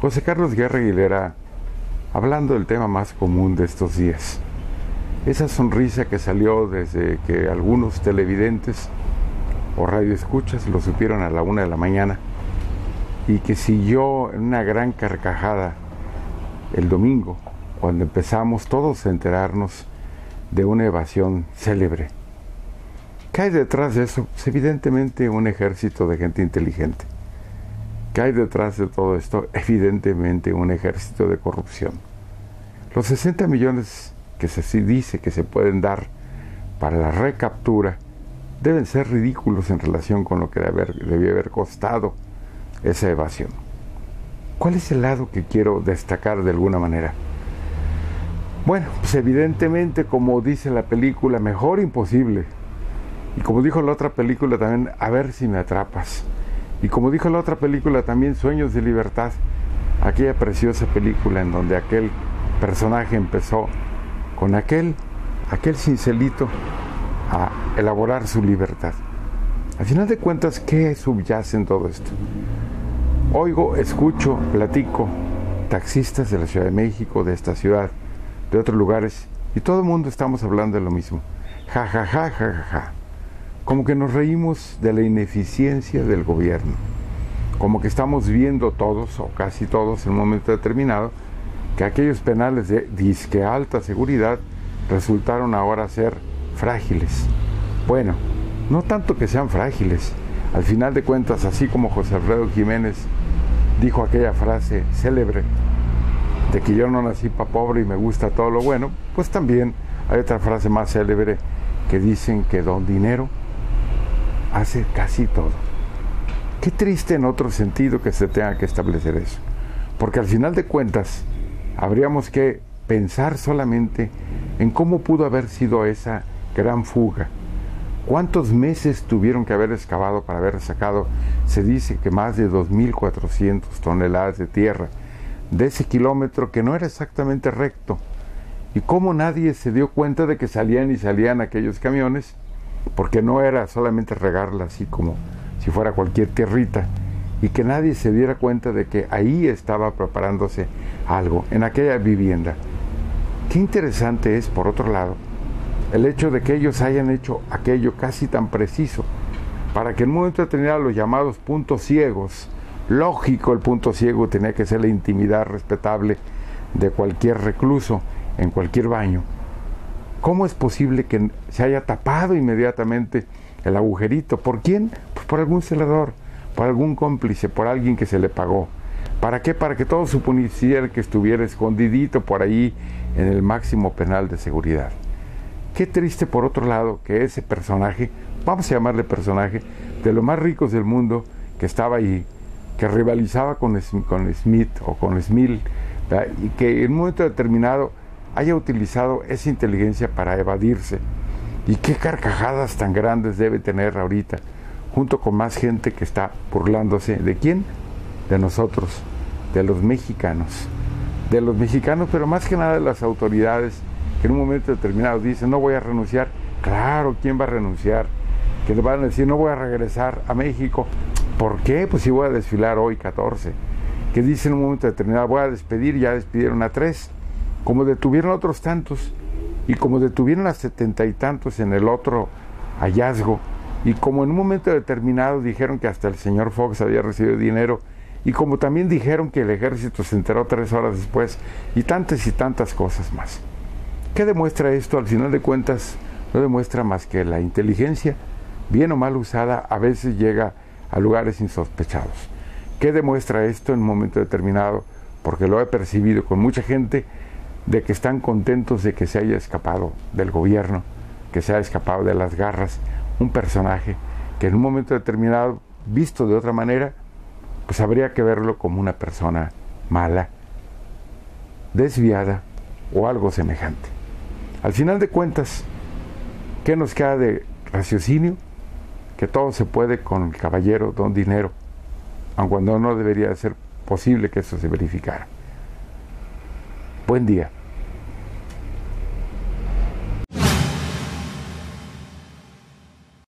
José Carlos Guerra Aguilera, hablando del tema más común de estos días, esa sonrisa que salió desde que algunos televidentes o radioescuchas lo supieron a la una de la mañana y que siguió en una gran carcajada el domingo, cuando empezamos todos a enterarnos de una evasión célebre. ¿Qué hay detrás de eso? Pues evidentemente un ejército de gente inteligente. ¿Qué hay detrás de todo esto? Evidentemente un ejército de corrupción. Los 60 millones que se dice que se pueden dar para la recaptura deben ser ridículos en relación con lo que debía haber costado esa evasión. ¿Cuál es el lado que quiero destacar de alguna manera? Bueno, pues evidentemente, como dice la película, mejor imposible. Y como dijo la otra película también, a ver si me atrapas. Y como dijo la otra película también, Sueños de Libertad, aquella preciosa película en donde aquel personaje empezó con aquel, aquel cincelito a elaborar su libertad. Al final de cuentas, ¿qué subyace en todo esto? Oigo, escucho, platico taxistas de la Ciudad de México, de esta ciudad, de otros lugares, y todo el mundo estamos hablando de lo mismo. Ja, ja, ja, ja, ja, ja. Como que nos reímos de la ineficiencia del gobierno. Como que estamos viendo todos, o casi todos, en un momento determinado, que aquellos penales de disque alta seguridad resultaron ahora ser frágiles. Bueno, no tanto que sean frágiles. Al final de cuentas, así como José Alfredo Jiménez dijo aquella frase célebre de que yo no nací para pobre y me gusta todo lo bueno, pues también hay otra frase más célebre que dicen que don dinero hace casi todo. Qué triste en otro sentido que se tenga que establecer eso, porque al final de cuentas habríamos que pensar solamente en cómo pudo haber sido esa gran fuga. ¿Cuántos meses tuvieron que haber excavado para haber sacado, se dice que más de 2.400 toneladas de tierra de ese kilómetro que no era exactamente recto? ¿Y cómo nadie se dio cuenta de que salían y salían aquellos camiones? Porque no era solamente regarla así como si fuera cualquier tierrita, y que nadie se diera cuenta de que ahí estaba preparándose algo, en aquella vivienda. Qué interesante es, por otro lado, el hecho de que ellos hayan hecho aquello casi tan preciso, para que en un momento determinado los llamados puntos ciegos, lógico el punto ciego tenía que ser la intimidad respetable de cualquier recluso en cualquier baño. ¿Cómo es posible que se haya tapado inmediatamente el agujerito? ¿Por quién? Pues por algún celador, por algún cómplice, por alguien que se le pagó. ¿Para qué? Para que todo supusiera que estuviera escondidito por ahí en el máximo penal de seguridad. Qué triste por otro lado que ese personaje, vamos a llamarle personaje, de los más ricos del mundo, que estaba ahí, que rivalizaba con, con Smith o con Smith, y que en un momento determinado haya utilizado esa inteligencia para evadirse. Y qué carcajadas tan grandes debe tener ahorita, junto con más gente que está burlándose. ¿De quién? De nosotros, de los mexicanos. De los mexicanos, pero más que nada de las autoridades que en un momento determinado dicen, no voy a renunciar. Claro, ¿quién va a renunciar? Que le van a decir, no voy a regresar a México. ¿Por qué? Pues si voy a desfilar hoy 14. Que dicen en un momento determinado, voy a despedir, ya despidieron a tres. Como detuvieron a otros tantos. Y como detuvieron a setenta y tantos en el otro hallazgo. Y como en un momento determinado dijeron que hasta el señor Fox había recibido dinero. Y como también dijeron que el ejército se enteró tres horas después. Y tantas y tantas cosas más. ¿Qué demuestra esto? Al final de cuentas, no demuestra más que la inteligencia, bien o mal usada, a veces llega a lugares insospechados. ¿Qué demuestra esto en un momento determinado? Porque lo he percibido con mucha gente, de que están contentos de que se haya escapado del gobierno, que se haya escapado de las garras, un personaje que en un momento determinado, visto de otra manera, pues habría que verlo como una persona mala, desviada o algo semejante. Al final de cuentas, ¿qué nos queda de raciocinio? Que todo se puede con el caballero don dinero, aun cuando no debería ser posible que eso se verificara. Buen día.